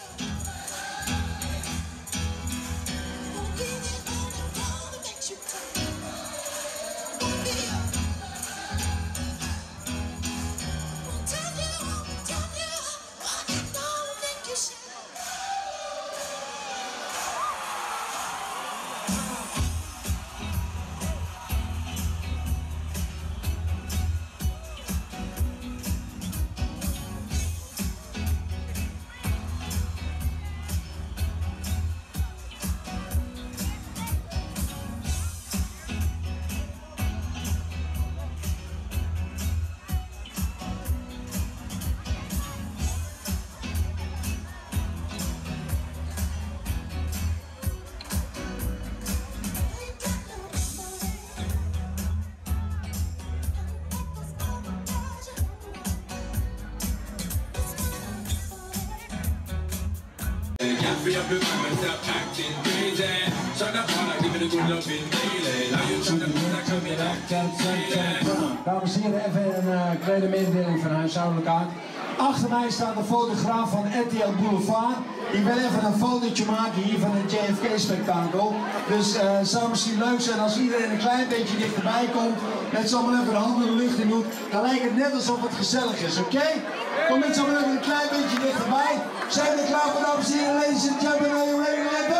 Yeah. Free up your acting crazy. Give it a good daily. Now you trying to put that coming back Dames en heren, even een uh, kleine mededeling van huishoudelijk aard. Achter mij staat een fotograaf van RTL Boulevard. Die wil even een fotootje maken hier van het JFK-spektakel. Dus uh, het zou misschien leuk zijn als iedereen een klein beetje dichterbij komt. Met z'n allen even de handen de lucht in doet. Dan lijkt het net alsof het gezellig is, oké? Kom met z'n allen een klein beetje dichterbij. Zijn we klaar voor, dames en? Ladies and gentlemen, are you ready to let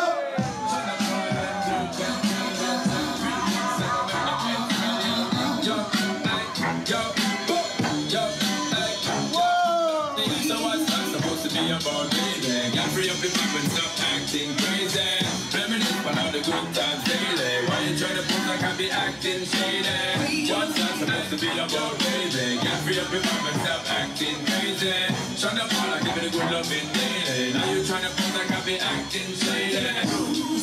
free up your mind stop acting crazy. Reminisce on all the good times daily. Why you trying to put like I be acting shady? What's that supposed to be about? Mind and stop acting crazy. Shut up, all I give it a good loving daily. Now you trying to put like I be acting shady.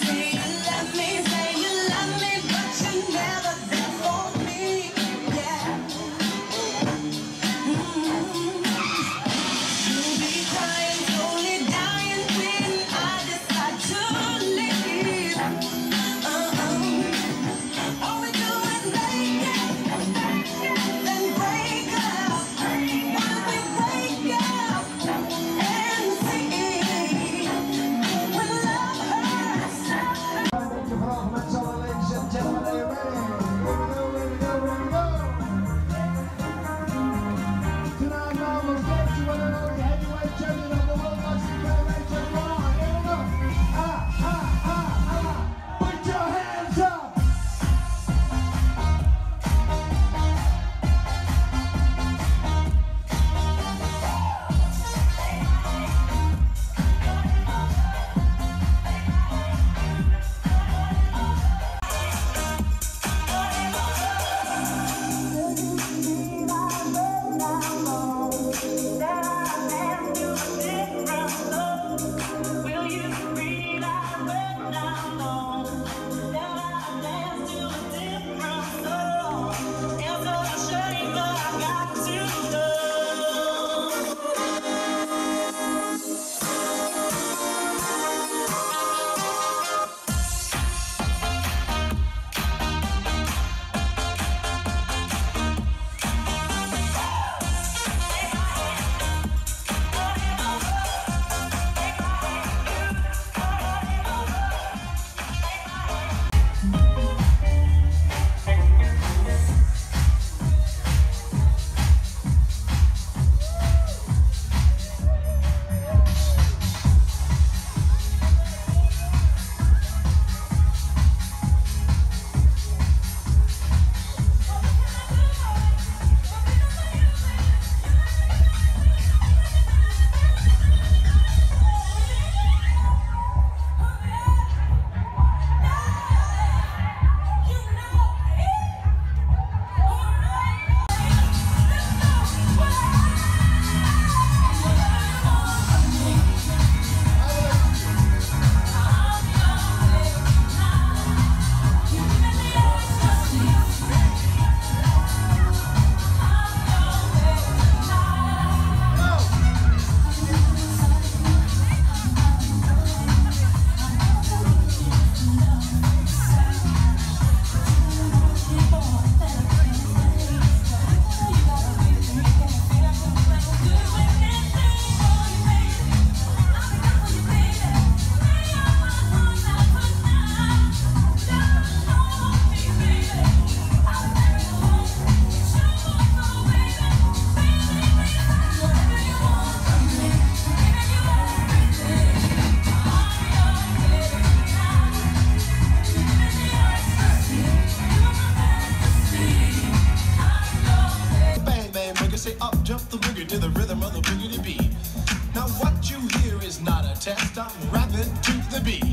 Test. I'm rapping to the beat,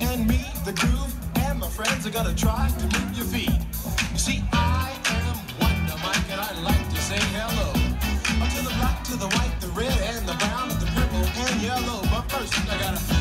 and me, the groove, and my friends are gonna try to move your feet. You see, I am Wonder Mike, and I like to say hello Up to the black, to the white, the red, and the brown, and the purple and yellow. But first, I gotta